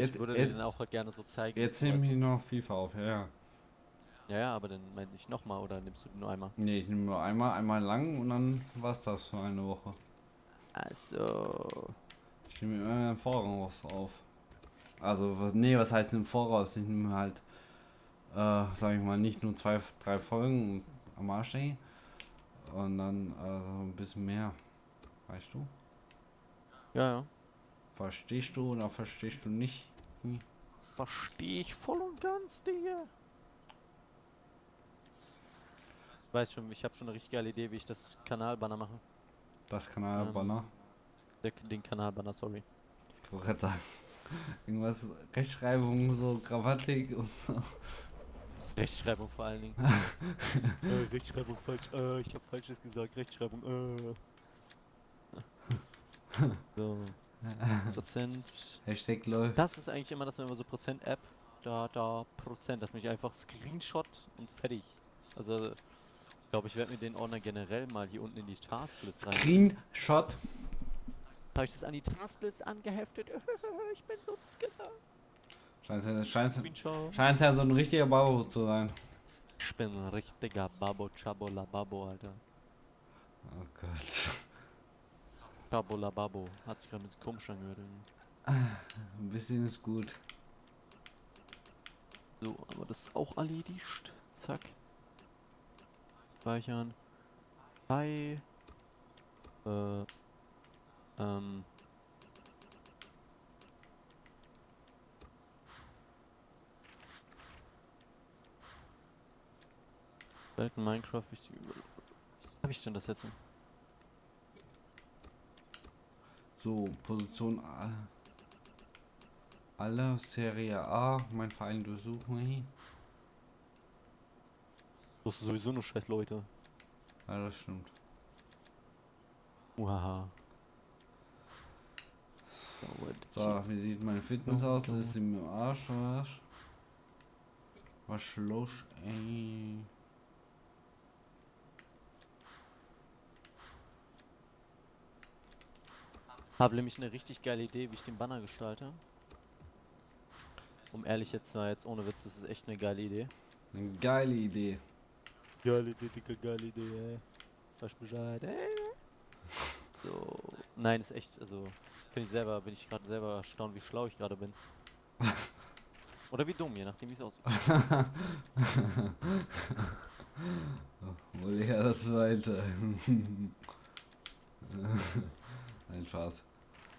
ich jetzt, würde jetzt, den auch gerne so zeigen. jetzt weißt nehme du. ich noch FIFA auf, ja, ja. Ja, ja, aber dann meine ich nochmal oder nimmst du den nur einmal? Nee, ich nehme nur einmal, einmal lang und dann war's das für eine Woche. Also. Ich nehme immer im Voraus auf. Also, was, nee, was heißt im Voraus? Ich nehme halt, äh, sag ich mal, nicht nur zwei, drei Folgen am Arsch ey. und dann äh, so ein bisschen mehr. Weißt du? Ja, ja. Verstehst du oder verstehst du nicht? Hm. Verstehe ich voll und ganz, Digga. Ich weiß schon, ich habe schon eine richtig geile Idee, wie ich das Kanalbanner mache. Das Kanalbanner. Ähm. Den Kanalbanner, sorry. Ich wollte sagen. Irgendwas, Rechtschreibung, so Grammatik und so. Rechtschreibung vor allen Dingen. äh, Rechtschreibung falsch. Äh, ich habe falsches gesagt. Rechtschreibung. Äh. so. Prozent. Hashtag läuft. Das ist eigentlich immer das, wenn man so Prozent App, da, da, Prozent, dass mich einfach Screenshot und fertig. Also, glaube, ich werde mir den Ordner generell mal hier unten in die Tasklist rein. Screenshot. Habe ich das an die Tasklist angeheftet? ich bin so ein Skiller. Scheint, scheint, Screenshot. scheint ja so ein richtiger Babo zu sein. Ich bin ein richtiger Babo Chabola Babo, Alter. Oh Gott. Babo. Hat sich gerade ein bisschen komisch angehört. Ein bisschen ist gut. So, aber das ist auch erledigt. Zack. Speichern. Hi. Äh. Ähm. Welten Minecraft wichtig. Habe ich denn das jetzt? So, Position A. Alle Serie A, mein Verein durchsuchen. Das ist sowieso nur scheiß Leute. Ja, das stimmt. Uhaha. So, wie sieht meine Fitness aus? Ist sie im Arsch was? Was los, ey? Habe nämlich eine richtig geile Idee, wie ich den Banner gestalte. Um ehrlich jetzt mal, jetzt ohne Witz, das ist echt eine geile Idee. Eine geile Idee. Geile Idee, Digga, geile Idee, ey. Weißt Bescheid, ey. So. Nein, ist echt, also, finde ich selber, bin ich gerade selber erstaunt, wie schlau ich gerade bin. Oder wie dumm, je nachdem wie es aussieht. Wohl eher das zweite. Nein, Spaß.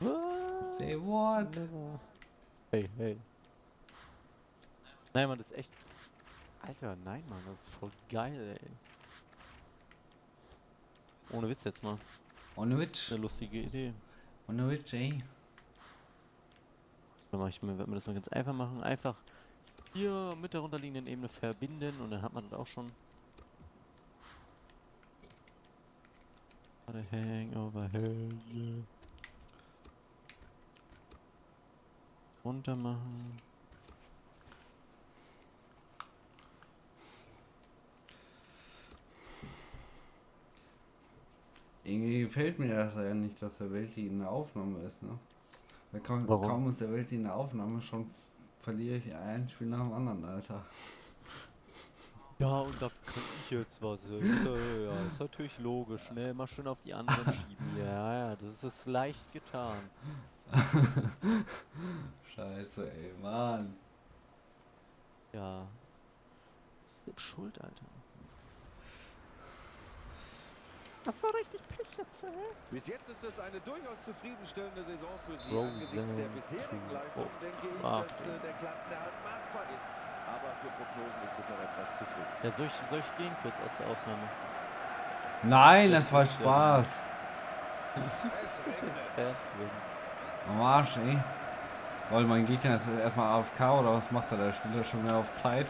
Say what? Hey, hey. Nein, Mann, das ist echt. Alter, nein, Mann, das ist voll geil, ey. Ohne Witz jetzt mal. Ohne Witz. Eine lustige Idee. Ohne Witz, ey. Dann mach ich mir, werd mir das mal ganz einfach machen. Einfach hier mit der runterliegenden Ebene verbinden und dann hat man das auch schon. Hangover, hell Runter machen. Irgendwie gefällt mir das ja nicht, dass der Welt die in der Aufnahme ist, ne? Weil kaum, Warum? kaum ist der Welt in der Aufnahme, schon verliere ich ein Spiel nach dem anderen, Alter. Ja, und da kann ich jetzt was. Ist, äh, ja, ist natürlich logisch, ne? Immer schön auf die anderen schieben. Ja, ja, das ist leicht getan. Scheiße, ey, Mann. Ja. Schuld, Alter. Das war richtig Pech jetzt, ey. Bis jetzt ist es eine durchaus zufriedenstellende Saison für Sie. Rosen Angesichts der bisherigen to Leistung denke ich, Strafe. dass äh, der Klassenerhalt machbar ist. Aber für Prognosen ist es noch etwas zu früh. Ja, soll ich, soll ich gehen kurz aus der Aufnahme? Nein, Das das war Spaß. Das ist ernst gewesen. Am Arsch, ey. Weil mein Gegner ist erstmal AFK oder was macht er? Der spielt ja schon mehr auf Zeit.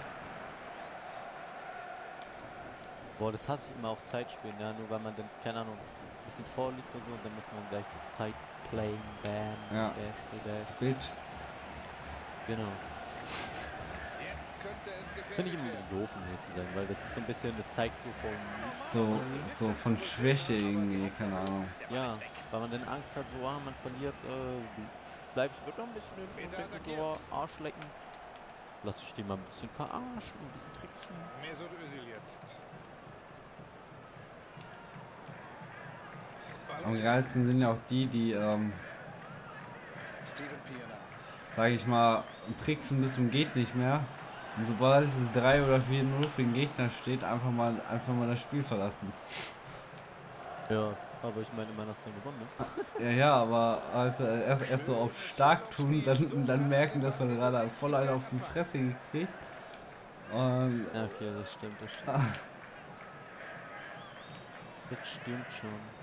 Boah, das hasse ich immer auf Zeit spielen, ja, nur weil man dann, keine Ahnung, ein bisschen vorliegt oder so und dann muss man gleich so Zeit playing, bam, Ja. dash, dash. Bitch. Genau. Finde ich immer ein bisschen doof, um ehrlich zu sagen, weil das ist so ein bisschen, das zeigt so von nichts. So, so von Schwäche irgendwie, keine Ahnung. Ja, weil man dann Angst hat, so, ah, man verliert, äh, bleib ich wird noch ein bisschen so, oh, Arschlecken. Lass ich den mal ein bisschen verarschen, ein bisschen tricksen. Mesut Özil jetzt. Am geilsten sind ja auch die, die, ähm, Steven Pienaar. sag ich mal, tricksen bis zum geht nicht mehr. Und sobald es 3 oder 4-0 für den Gegner steht, einfach mal, einfach mal das Spiel verlassen. Ja, aber ich meine, immerhin hast du dann gewonnen, ne? Ja, ja, aber also erst, erst so auf stark tun, dann, dann merken, dass man gerade voll einen auf die Fresse gekriegt. Und Ja, okay, das stimmt, das stimmt. Ah. Das stimmt schon.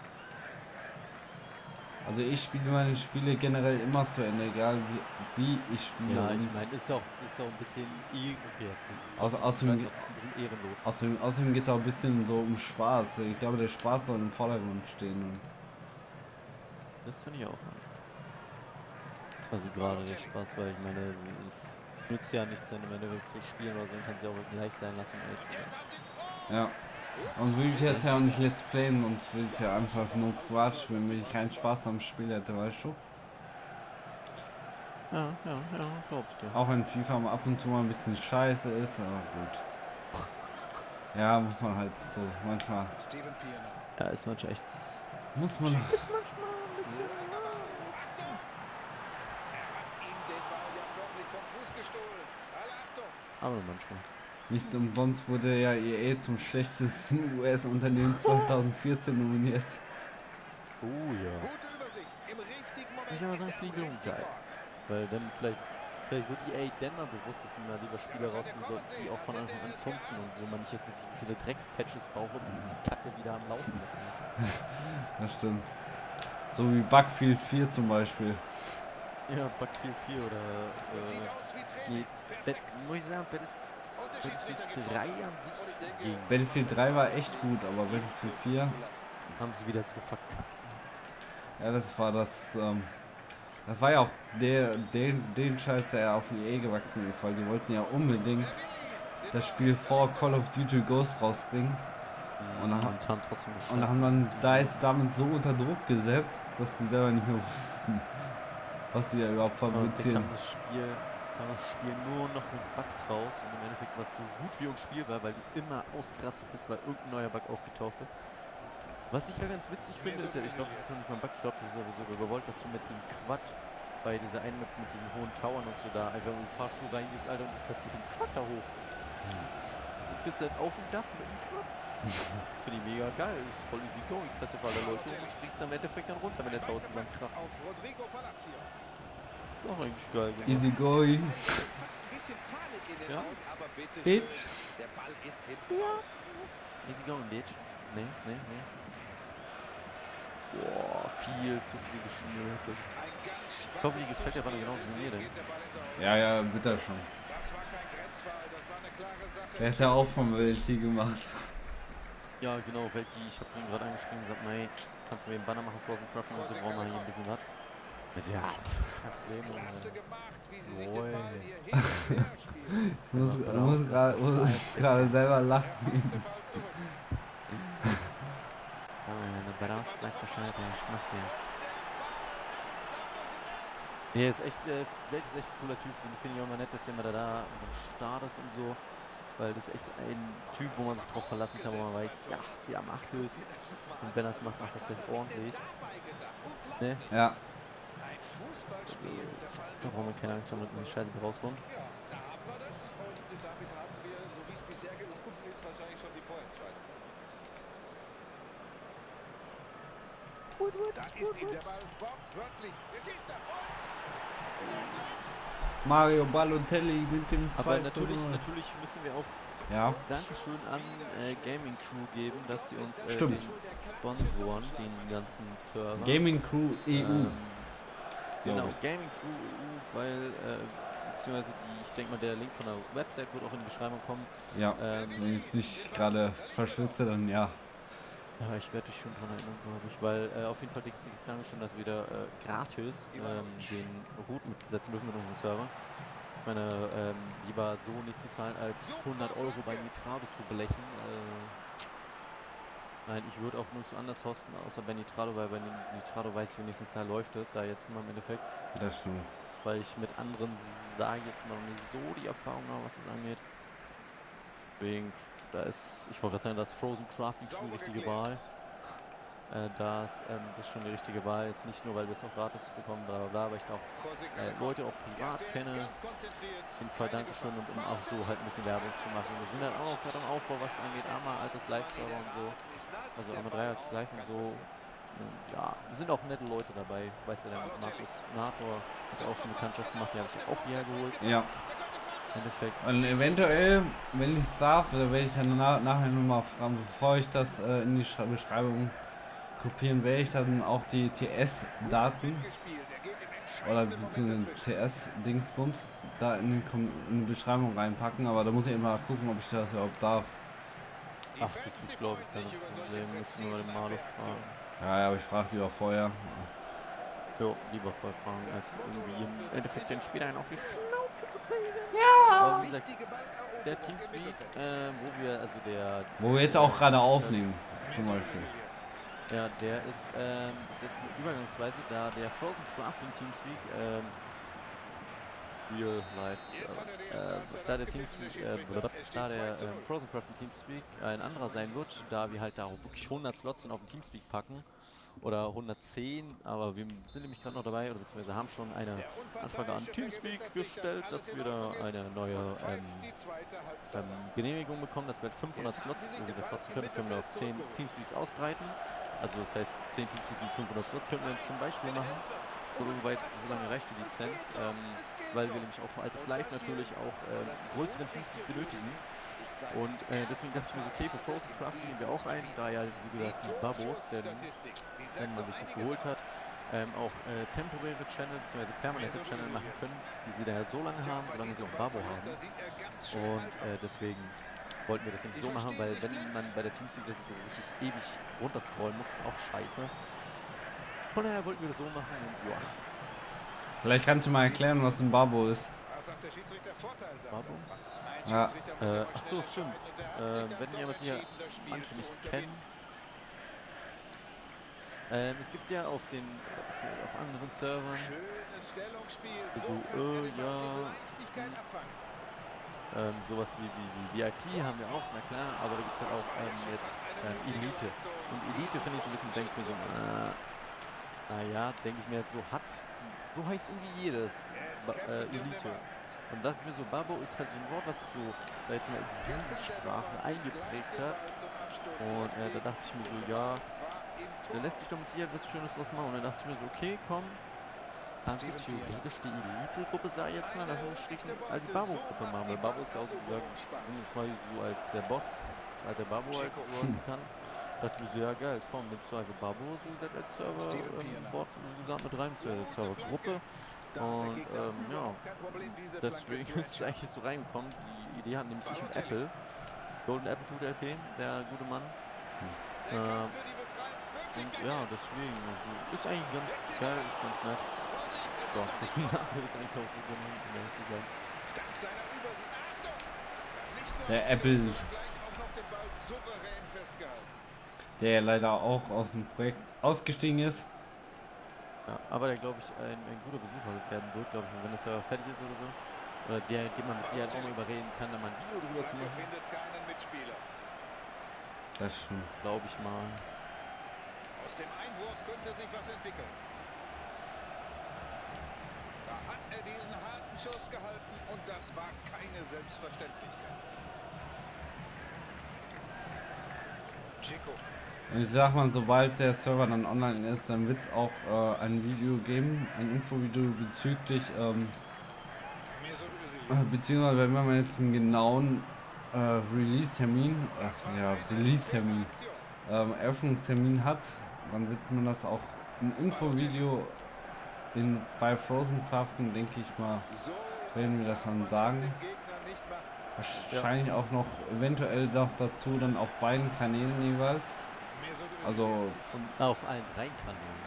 Also ich spiele meine Spiele generell immer zu Ende, egal wie, wie ich spiele. Ja, ich meine, ist auch, ist auch ein bisschen okay, jetzt. Außer- ich außerdem- weiß auch, ist ein bisschen ehrenlos. Außerdem, außerdem geht es auch ein bisschen so um Spaß. Ich glaube, der Spaß soll im Vordergrund stehen. Und Das finde ich auch. Also gerade der Spaß, weil ich meine, es nützt ja nichts, wenn du im Endeffekt zu spielen oder so, dann kannst du ja auch gleich sein lassen, um ehrlich zu sein. ja. Und will ich jetzt ja auch nicht Let's Playen und will es ja einfach nur Quatsch, wenn ich keinen Spaß am Spiel hätte, weißt du? Ja, ja, ja, glaubst du. Auch wenn FIFA mal ab und zu mal ein bisschen scheiße ist, aber gut. Ja, muss man halt so manchmal. Ja, ist manchmal echt. Muss man. Ist manchmal ein bisschen. Achtung. Aber manchmal. Nicht umsonst wurde ja EA zum schlechtesten US-Unternehmen 2014 nominiert. Oh ja. Gute Übersicht. Im richtigen Moment. Ich würde sagen, er richtigen geil. Ort. Weil dann vielleicht. Vielleicht wird EA dann mal bewusst, dass sie mal lieber Spieler rausbringen sollten, die auch von Anfang an funzen und wo man nicht jetzt weiß wie viele Dreckspatches braucht, um diese Kacke wieder am Laufen lassen. Das stimmt. So wie Bugfield 4 zum Beispiel. Ja, Battlefield 4 oder. Äh, nee, muss ich sagen, Und der Battlefield Schiedsrichter 3 gepfiffen. an sich Und ging. Battlefield 3 war echt gut, aber Battlefield 4, Haben sie wieder zu verkackt. ja, das war das. Ähm, das war ja auch der, den, den Scheiß, der auf EA gewachsen ist, weil die wollten ja unbedingt das Spiel vor Call of Duty Ghost rausbringen. Und dann- und haben trotzdem Und dann hat man DICE damit so unter Druck gesetzt, dass sie selber nicht mehr wussten, was sie da überhaupt Und dann fabrizieren. kam das Spiel, kam das Spiel nur noch mit Bugs raus und im Endeffekt war es so gut wie unspielbar, weil du immer ausgerastet bist, weil irgendein neuer Bug aufgetaucht ist. Was ich ja ganz witzig finde, ist ja, ich glaube, das ist noch nicht mal ein Bug, ich glaube, das ist aber sogar gewollt, dass du mit dem Quad bei dieser einen mit, mit diesen hohen Towern und so da einfach in den Fahrstuhl reingehst, Alter, und du fährst mit dem Quad da hoch. Und bist dann auf dem Dach mit dem Quad. Finde ich mega geil, ist voll easy going, fährst einfach alle Leute und springst im Endeffekt dann runter, wenn der Tower zusammenkracht. Auf Rodrigo Palacio. Doch eigentlich geil gemacht. Easy going. Den Ja. Bitch. Der Ball ist hinten raus. Easy going, bitch. Nee, nee, nee. Boah, viel zu viel ganz Ich hoffe, die gefällt der Ball genauso wie mir, denn. Ja, ja, bitte schon. Der ist ja auch vom Welti gemacht. Ja, genau, Welti, ich habe ihn gerade angeschrieben und gesagt, hey, kannst du mir einen Banner machen, Frozen Crafting und so, brauchen wir hier ein bisschen was. Also, ja. Klasse gemacht, wie sie sich den Ball und. Ich muss, muss gerade selber lachen. Wenn du brauchst, sag Bescheid, ja, ich mach dir. Nee, ist echt, äh, Welt ist echt ein cooler Typ. Den finde ich auch immer nett, dass der immer da, da am Start ist und so. Weil das ist echt ein Typ, wo man sich drauf verlassen kann, wo man weiß, ja, der macht es. Und wenn er es macht, macht er es echt ordentlich. Ne? Ja, Also, da brauchen wir keine Angst haben, dass die Scheiße rauskommt. Ja, da haben wir das und damit haben wir, so wie es bisher gelaufen ist, wahrscheinlich schon die Vorentscheidung. Ist er. Mario Balotelli mit dem 2 Aber natürlich, 0. natürlich müssen wir auch Ja, Dankeschön an äh, Gaming Crew geben, dass sie uns äh, Stimmt. den sponsoren, den ganzen Server. Gaming Crew EU. Ähm, genau, ich. Gaming Crew EU, weil, äh, beziehungsweise die, ich denke mal, der Link von der Website wird auch in die Beschreibung kommen. ja, Ähm, wenn ich es nicht gerade verschwitze, dann ja. ja, ich werde dich schon dran erinnern, glaube ich, weil äh, auf jeden Fall dickes, dickes Dankeschön, dass wir da äh, gratis ähm, den Root mitsetzen dürfen mit unserem Server. Ich meine, ähm, lieber so nichts bezahlen, als 100 Euro bei Nitrado zu belechen. Äh, Nein, ich würde auch nirgendwo anders hosten, außer bei Nitrado, weil bei Nitrado weiß ich wenigstens, da läuft es, da jetzt immer im Endeffekt. Das stimmt. Weil ich mit anderen, sage jetzt mal, noch nicht so die Erfahrung habe, was das angeht. Deswegen, da ist, ich wollte gerade sagen, da ist Frozen schon die richtige Wahl. Äh, da ist ähm, das ist schon die richtige Wahl. Jetzt nicht nur, weil wir es auch gratis bekommen, bla bla bla, aber ich da auch äh, Leute auch privat kenne. Auf jeden Fall Dankeschön und um auch so halt ein bisschen Werbung zu machen. Wir sind halt auch gerade am Aufbau, was es angeht. Arma, altes Live-Server und so. Also Arma 3 als Live und so. Ähm, Ja, sind auch nette Leute dabei. Weiß ja, der Markus Nator hat auch schon Bekanntschaft gemacht, die habe ich auch hierher geholt. Ja. Im Endeffekt. Und eventuell, wenn ich es darf, da werde ich dann na nachher nochmal fragen, bevor ich das äh, in die Beschreibung kopieren, werde ich dann auch die TS-Daten oder beziehungsweise TS-Dingsbums da in, den Kom in die Beschreibung reinpacken, aber da muss ich immer gucken, ob ich das überhaupt darf. Ach, das ist glaube ich kein Problem. Müssen wir mal den Malo fragen. Ja, ja, aber ich frage die auch vorher. Jo, lieber voll fragen, als irgendwie im Endeffekt den Spieler einen auf die Schnauze zu kriegen. Ja! Aber wie gesagt, der Teamspeak, äh, wo wir, also der, Wo wir jetzt auch gerade aufnehmen, zum Beispiel. Ja, der ist, ähm, ist jetzt übergangsweise, da der Frozen Crafting Teamspeak, ähm, Real Life Server, äh, da der Teamspeak, äh, da der Frozen Crafting Teamspeak ein anderer sein wird, da wir halt da wirklich 100 Slots auf den Teamspeak packen, oder 110, aber wir sind nämlich gerade noch dabei, oder beziehungsweise haben schon eine Anfrage an Teamspeak gestellt, dass wir da eine neue ähm, ähm, Genehmigung bekommen, dass wir halt 500 Slots, wie gesagt, kosten können. Das können wir auf 10 Teamspeaks ausbreiten. Also das heißt, 10 Teamspeaks mit 500 Slots können wir zum Beispiel machen. So, weit, so lange reicht die Lizenz, ähm, weil wir nämlich auch für altes Live natürlich auch ähm, größeren Teamspeak benötigen. Und äh, deswegen dachte ich mir so, okay, für Frozen Craft gehen wir auch ein, da ja, so gesagt, die Babos, der, wenn man sich das geholt hat, ähm, auch äh, temporäre Channel bzw. permanente Channel machen können, die sie dann halt so lange haben, solange sie auch Babo haben. Und äh, deswegen wollten wir das nämlich so machen, weil wenn man bei der Teamspeak das so richtig ewig runterscrollen muss, ist auch scheiße. Von daher wollten wir das so machen und ja, Vielleicht kannst du mal erklären, was ein Babo ist. Babo. Ja. Äh, ach so, stimmt. Äh, wenn jemand sicher manche nicht kennen. Ähm, es gibt ja auf den also auf anderen Servern so, äh, ja, ähm, sowas wie, wie, wie VIP haben wir auch, na klar, aber da gibt es halt auch ähm, jetzt ähm, Elite. Und Elite finde ich so ein bisschen, denke ich mir so, äh, naja, denke ich mir jetzt so, hat, so heißt irgendwie jedes äh, Elite. Und dachte ich mir so, Babo ist halt so ein Wort, was sich so, sag jetzt mal, in die Jugendsprache eingeprägt hat. Und äh, da dachte ich mir so, ja, da lässt sich doch mit Sicherheit was Schönes draus machen. Und dann dachte ich mir so, okay, komm, kannst du theoretisch die Elite-Gruppe, sag ich jetzt mal, nach Anführungsstrichen, als Babo-Gruppe machen. Weil Babo ist ja auch so gesagt, mal so als der Boss, als der Babo halt sagen kann. Da dachte ich mir so, ja geil, komm, nimmst du einfach Babo so als Server, ähm, Wort so gesagt mit rein, zur Servergruppe. Und ähm, ja, deswegen ist es eigentlich so reingekommen. Die Idee hat nämlich ich und Apple. Golden Apple Tooth LP, der gute Mann. Ähm, und ja, deswegen, also ist eigentlich ganz geil, ist ganz nice. So, deswegen haben wir das eigentlich auch so genannt, um ehrlich zu sein. Der Apple, der leider auch aus dem Projekt ausgestiegen ist. Ja, aber der, glaube ich, ein, ein guter Besucher werden wird, glaube ich, wenn das Server fertig ist oder so. Oder der, den man mit Sicherheit auch mal überreden kann, da mal ein Video drüber zu machen. findet keinen Mitspieler. Das stimmt. Glaube ich mal. Aus dem Einwurf könnte sich was entwickeln. Da hat er diesen harten Schuss gehalten und das war keine Selbstverständlichkeit. Chico. Und ich sag mal, sobald der Server dann online ist, dann wird es auch äh, ein Video geben, ein Infovideo bezüglich, ähm, äh, beziehungsweise wenn man jetzt einen genauen äh, Release-Termin, ach ja, Release-Termin, ähm, Eröffnungstermin hat, dann wird man das auch im Infovideo in, bei Frozen Crafting, denke ich mal, werden wir das dann sagen. Wahrscheinlich auch noch eventuell noch dazu dann auf beiden Kanälen jeweils. Also ah, auf allen drei Kanälen.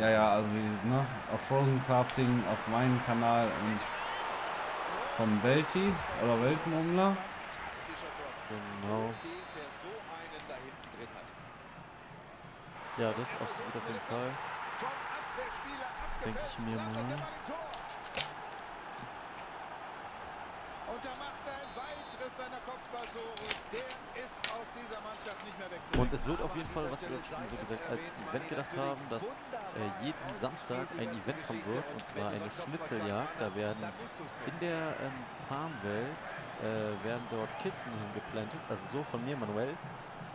Ja, ja, also wie, ne, auf Frozen Crafting, auf meinem Kanal und von Welti oder Weltmummler. Genau. Ja, das ist auf jeden Fall. Denke ich mir mal. Und da macht er ein weiteres seiner Kopfballtore. Und es wird auf jeden Fall, was wir uns schon so gesagt als Event gedacht haben, dass äh, jeden Samstag ein Event kommen wird, und zwar eine Schnitzeljagd. Da werden in der ähm, Farmwelt äh, werden dort Kisten hingeplantet, also so von mir manuell,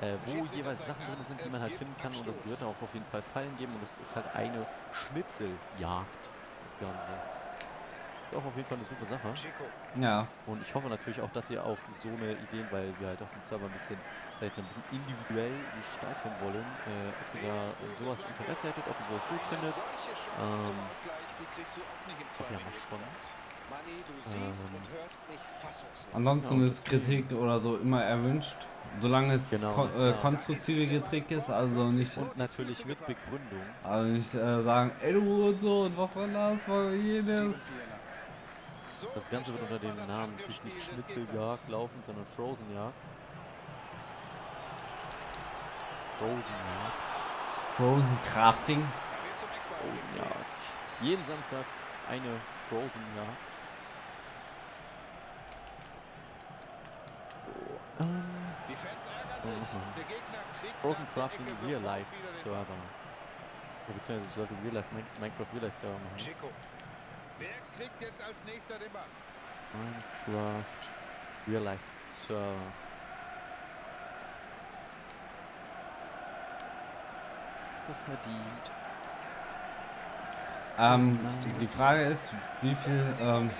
äh, wo jeweils Sachen drin sind, die man halt finden kann. Und es wird auch auf jeden Fall Fallen geben. Und es ist halt eine Schnitzeljagd, das Ganze. Auch auf jeden Fall eine super Sache. Ja, Und ich hoffe natürlich auch, dass ihr auf so eine Ideen, weil wir halt auch den Server ein bisschen, vielleicht ein bisschen individuell gestalten wollen, äh, ob ihr da sowas Interesse hättet, ob ihr sowas gut findet. Ähm, im hoffe schon. Ähm, ansonsten Ja, ist Kritik oder so immer erwünscht, solange es Genau, kon äh, konstruktive Kritik ist, also nicht, Und natürlich mit Begründung. also nicht äh, sagen, ey du und so und was war das, war jenes. Das Ganze wird unter dem Namen natürlich nicht Schnitzeljagd laufen, sondern Frozenjagd. Frozenjagd. Frozen Crafting. Frozenjagd. Jeden Samstag eine Frozenjagd. So, ähm, Die Fans ärgern sich. nochmal. Der Gegner kriegt Frozen Crafting Real Life Server. Beziehungsweise ich sollte Real Life Min Minecraft Real Life Server machen. Wer kriegt jetzt als nächster den Ball? Minecraft Real Life Server. Verdient. Ähm, die Frage ist, wie viel, ähm,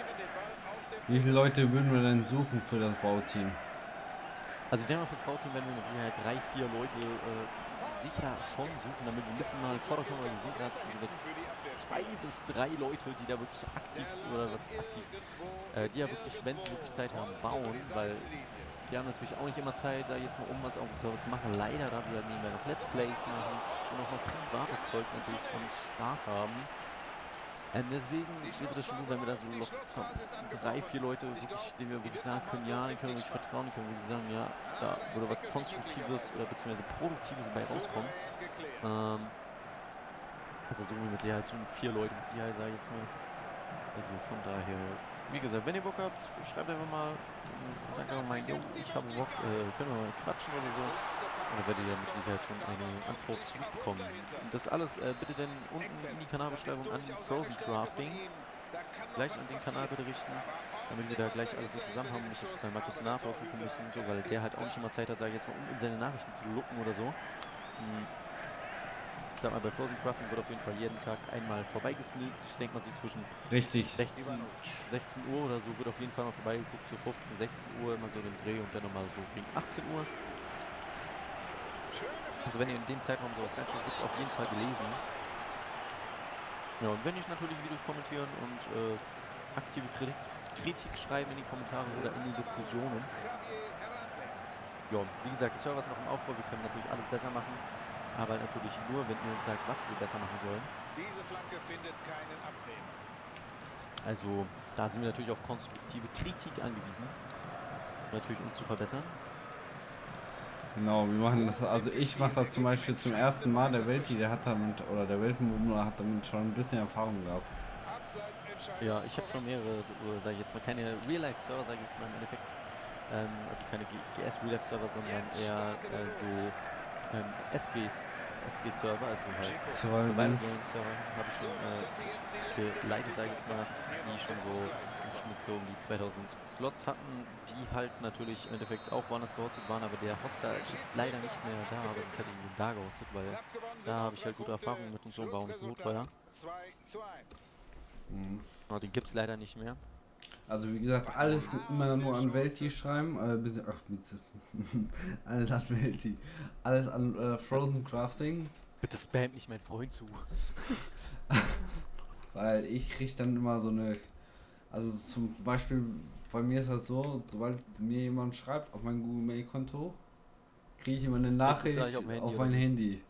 wie viele Leute würden wir denn suchen für das Bauteam? Also ich denke mal, fürs Bauteam werden wir mit Sicherheit drei, vier Leute äh, sicher schon suchen, damit wir müssen mal Vordergrund, weil wir sind gerade, wie gesagt, zwei bis drei Leute, die da wirklich aktiv, oder was ist aktiv, äh, die ja wirklich, wenn sie wirklich Zeit haben, bauen, weil wir haben natürlich auch nicht immer Zeit, da jetzt mal um was auf dem Server zu machen. Leider, da wir nebenbei noch Let's Plays machen und auch noch privates Zeug natürlich am Start haben. Ähm, deswegen wäre das schon gut, wenn wir da so locker drei, vier Leute wirklich, denen wir wirklich sagen können, ja, denen können wir wirklich vertrauen, können wir sagen, ja, da würde was Konstruktives oder beziehungsweise Produktives bei rauskommen. Ähm, also so mit Sicherheit so vier Leute mit Sicherheit, sage ich jetzt mal. Also von daher, wie gesagt, wenn ihr Bock habt, schreibt einfach mal, sagt einfach mal, yo, ich habe Bock, äh, können wir mal quatschen oder so. Und dann werdet ihr mit Sicherheit schon eine Antwort zurückbekommen. Das alles äh, bitte dann unten in die Kanalbeschreibung an Frozen Crafting gleich an den Kanal bitte richten, damit wir da gleich alles so zusammen haben und nicht jetzt bei Markus nachlaufen müssen und so, weil der halt auch nicht immer Zeit hat, sage ich jetzt mal, um in seine Nachrichten zu lucken oder so. Hm. Mal, bei Frozen Crafting wird auf jeden Fall jeden Tag einmal vorbeigesneakt. Ich denke mal so zwischen Richtig. 16, 16 Uhr oder so wird auf jeden Fall mal vorbeigeguckt, so 15, 16 Uhr immer so den Dreh und dann nochmal so gegen 18 Uhr. Also wenn ihr in dem Zeitraum sowas reinschaut, wird es auf jeden Fall gelesen. Ja, und wenn nicht natürlich Videos kommentieren und äh, aktive Kritik, Kritik schreiben in die Kommentare oder in die Diskussionen. Ja, wie gesagt, der Server ist noch im Aufbau, wir können natürlich alles besser machen. Aber natürlich nur, wenn ihr uns sagt, was wir besser machen sollen. Diese Flanke findet keinen Abnehmer. Also da sind wir natürlich auf konstruktive Kritik angewiesen. Um natürlich uns zu verbessern. Genau, wir machen das, also ich mache das zum Beispiel zum ersten Mal, der Welti, der hat damit, oder der Welpenbummler hat damit schon ein bisschen Erfahrung gehabt. Ja, ich habe schon mehrere, so, äh, sage ich jetzt mal, keine Real-Life-Server, sage ich jetzt mal im Endeffekt. Ähm, also keine GS Real-Life-Server, sondern eher äh, so ähm, SGs, SG-Server, also halt Survival Server habe ich schon äh, geleitet, sage ich jetzt mal, die schon so im Schnitt so um die 2000 Slots hatten, die halt natürlich im Endeffekt auch woanders gehostet waren, aber der Hoster ist leider nicht mehr da, aber es ist halt irgendwie da gehostet, weil da habe ich halt gute. Erfahrungen mit und so, warum ist so teuer. 2 zu 1. Mhm. Aber den gibt es leider nicht mehr. Also wie gesagt, alles immer nur an Welti schreiben, äh, bitte, ach, bitte. alles an Welti. Alles an äh, Frozen Crafting, Bitte spam nicht mein Freund zu. weil ich krieg dann immer so eine, also zum Beispiel bei mir ist das so, sobald mir jemand schreibt auf mein Google Mail Konto, kriege ich immer eine Nachricht auf mein? Handy.